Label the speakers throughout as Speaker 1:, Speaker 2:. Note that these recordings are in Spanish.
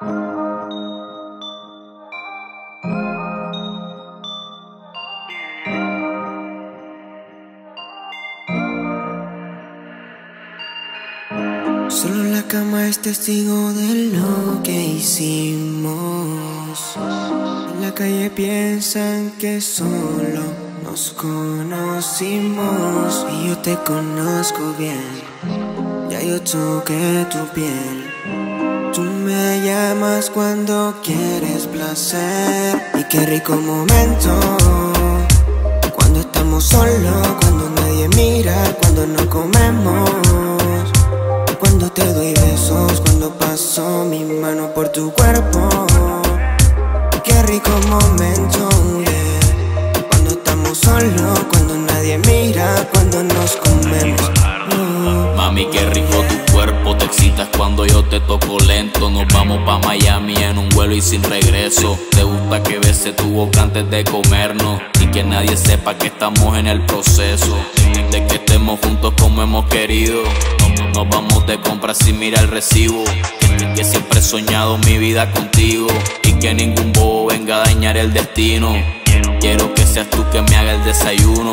Speaker 1: Solo la cama es testigo de lo que hicimos. En la calle piensan que solo nos conocimos y yo te conozco bien. Ya yo toqué tu piel. Tú me llamas cuando quieres placer y qué rico momento. Cuando estamos solos, cuando nadie mira, cuando no comemos. Cuando te doy besos, cuando paso mi mano por tu cuerpo. Qué rico momento. Cuando estamos solos, cuando nadie mira, cuando nos comemos.
Speaker 2: Mami, qué rico tu cuerpo, cuando yo te toco lento. Nos vamos pa' Miami en un vuelo y sin regreso. Te gusta que bese tu boca antes de comernos y que nadie sepa que estamos en el proceso. De que estemos juntos como hemos querido. Nos vamos de compras sin mirar el recibo. Que, que siempre he soñado mi vida contigo y que ningún bobo venga a dañar el destino. Quiero que seas tú que me haga el desayuno.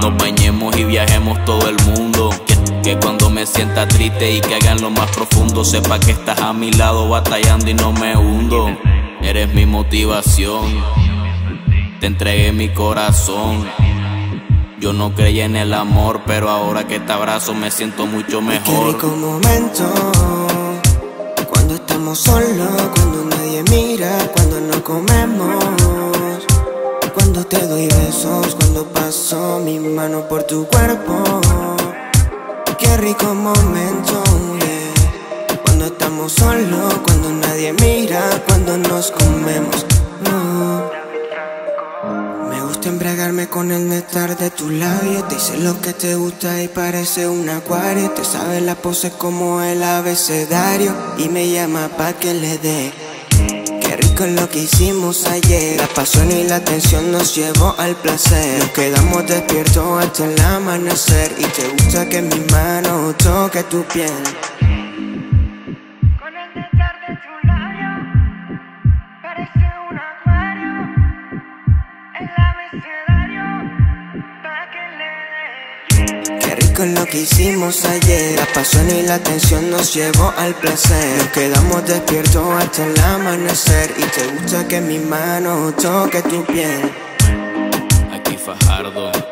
Speaker 2: Nos bañemos y viajemos todo el mundo. Que, cuando me sienta triste y que haga en lo más profundo, sepa que estás a mi lado batallando y no me hundo. Eres mi motivación. Te entregué mi corazón. Yo no creía en el amor, pero ahora que te abrazo me siento mucho
Speaker 1: Qué
Speaker 2: mejor.
Speaker 1: rico momento Cuando estamos solos, cuando nadie mira, cuando no comemos Cuando te doy besos, cuando paso mi mano por tu cuerpo Rico momento, yeah. Cuando estamos solos, cuando nadie mira, cuando nos comemos Mm. Me gusta embriagarme con el néctar de tus labios. Te dice lo que te gusta y parece un acuario. Te sabe la pose como el abecedario. Y me llama pa' que le dé. Rico lo que hicimos ayer. La pasión y la tensión nos llevó al placer. Nos quedamos despiertos hasta el amanecer. Y te gusta que mi mano toque tu piel. Rico lo que hicimos ayer. La pasión y la tensión nos llevó al placer. Nos quedamos despiertos hasta el amanecer. Y te gusta que mi mano toque tu piel.
Speaker 2: Aquí Fajardo.